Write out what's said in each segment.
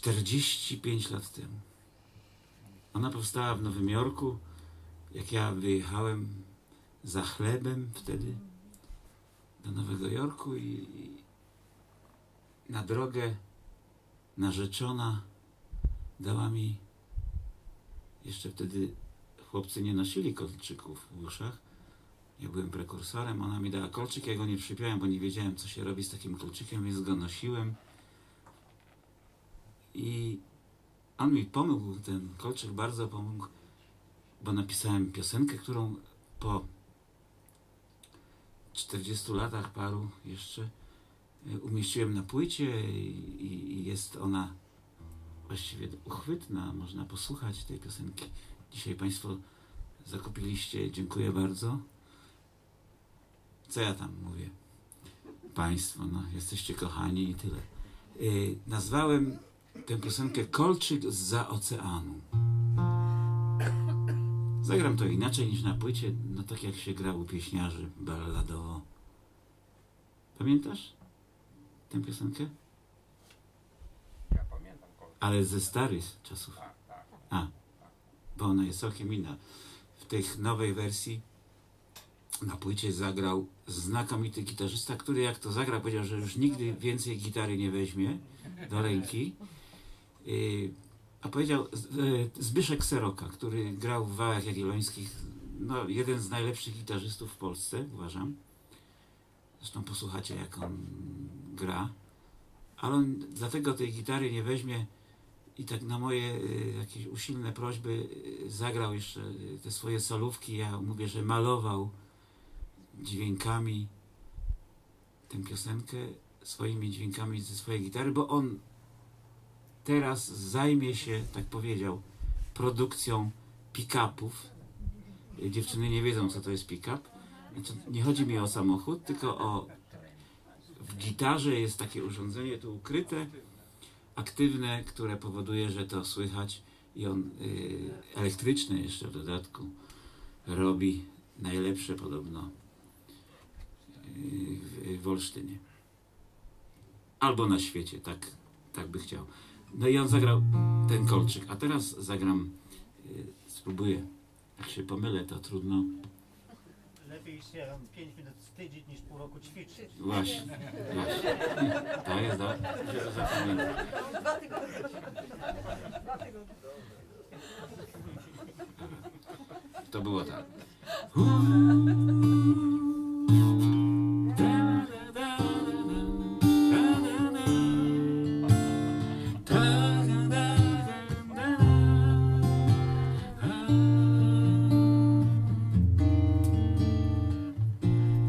45 lat temu. Ona powstała w Nowym Jorku, jak ja wyjechałem za chlebem wtedy do Nowego Jorku i, na drogę narzeczona dała mi jeszcze wtedy chłopcy nie nosili kolczyków w uszach. Ja byłem prekursorem, ona mi dała kolczyk, ja go nie przypiąłem, bo nie wiedziałem, co się robi z takim kolczykiem, więc go nosiłem. I on mi pomógł, ten kolczyk bardzo pomógł, bo napisałem piosenkę, którą po 40 latach paru jeszcze y, umieściłem na płycie i, i jest ona właściwie uchwytna, można posłuchać tej piosenki. Dzisiaj Państwo zakupiliście, dziękuję bardzo. Co ja tam mówię? Państwo, no, jesteście kochani i tyle. Yy, nazwałem tę piosenkę Kolczyk za oceanu. Zagram to inaczej niż na płycie, no tak jak się gra u pieśniarzy balladowo. Pamiętasz tę piosenkę? Ja pamiętam. Ale ze starych czasów. Tak, tak. A, bo ona jest całkiem inna. W tej nowej wersji na płycie zagrał znakomity gitarzysta, który jak to zagrał, powiedział, że już nigdy więcej gitary nie weźmie do ręki. Yy, a powiedział yy, Zbyszek Seroka, który grał w Wałach Jagiellońskich, no, jeden z najlepszych gitarzystów w Polsce, uważam. Zresztą posłuchacie, jak on gra. Ale on dlatego tej gitary nie weźmie, i tak na moje y, jakieś usilne prośby y, zagrał jeszcze y, te swoje solówki. Ja mówię, że malował dźwiękami tę piosenkę, swoimi dźwiękami ze swojej gitary, bo on teraz zajmie się, tak powiedział, produkcją pick-upów. Dziewczyny nie wiedzą, co to jest pick-up. Znaczy, Nie chodzi mi o samochód, tylko o w gitarze jest takie urządzenie tu ukryte, aktywne, które powoduje, że to słychać i on y, elektryczny jeszcze w dodatku robi najlepsze podobno y, w, w Olsztynie. Albo na świecie, tak, tak by chciał. No i on zagrał ten kolczyk, a teraz zagram, y, spróbuję. Jak się pomylę, to trudno. Lepiej się 5 minut wstydzić niż pół roku ćwiczyć. Właśnie, właśnie. To jest do, do zapamiętania. Dwa tygodnie. Dwa tygodnie. To było tak.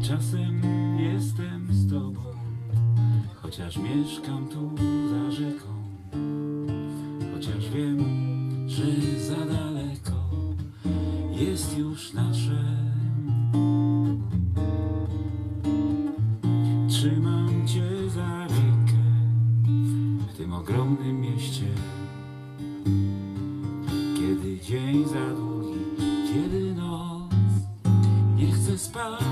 Czasem jestem z tobą, chociaż mieszkam tu za rzeką. Chociaż wiem, że za daleko jest już nasze. Trzymam cię za rękę w tym ogromnym mieście. Kiedy dzień za długi, kiedy noc nie chcę spać.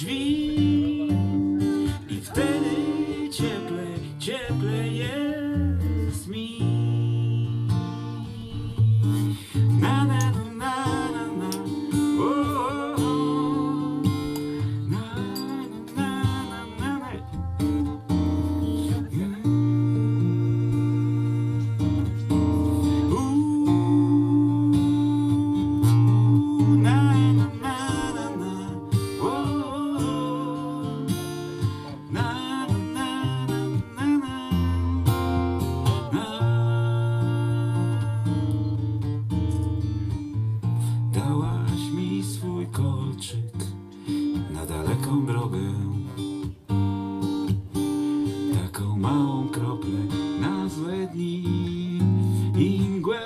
Zamykasz drogę Taką małą kroplę na złe dni. I mgłę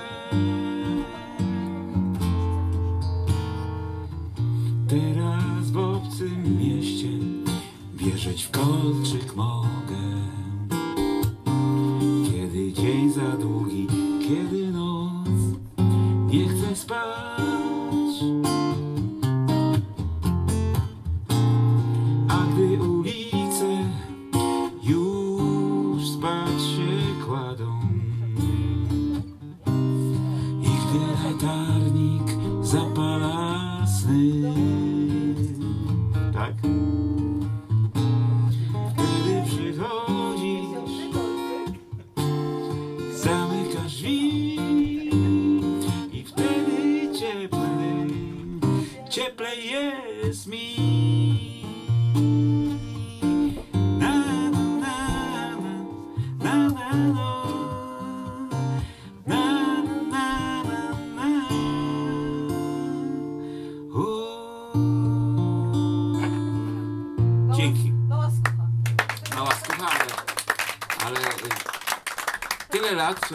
Teraz w obcym mieście wierzyć w kolczyk mogę. Kiedy dzień za długi, kiedy noc nie chcę spać. I gdy latarnik zapala sny, tak? Wtedy przychodzisz, zamykasz drzwi i wtedy cieplej, cieplej jest mi. that's